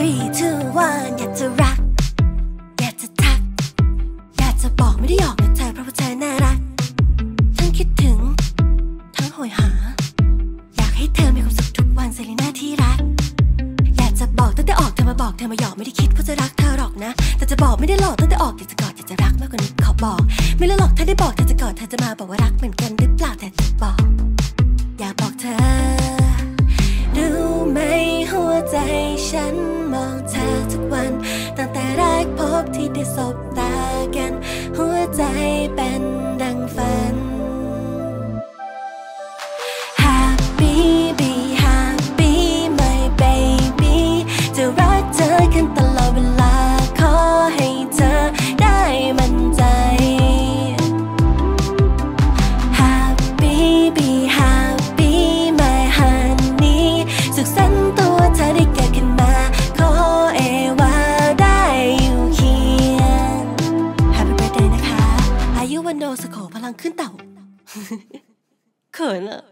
three two one อยากจะรัก อยากจะทัก อยากจะบอกไม่ได้หยอกกับเธอเพราะว่าเธอน่ารัก ทั้งคิดถึง ทั้งหอยหา อยากให้เธอมีความสุขทุกวันเซรีน่าที่รัก อยากจะบอกตั้งแต่ออกเธอมาบอกเธอมาหยอกไม่ได้คิดเขาจะรักเธอหรอกนะ แต่จะบอกไม่ได้หลอกตั้งแต่ออกอยากจะกอดอยากจะรักมากกว่านี้ขอบอก ไม่เลยหรอกถ้าได้บอกเธอจะกอดเธอจะมาบอกว่ารักเหมือนกันหรือเปล่าแต่ กพบที่ได้สบตากัน หัวใจเป็นดังฝัน Happy be happy my baby จะรักเธอกันตลอด โดสโขพลังขึ้นเต่า เขินอะ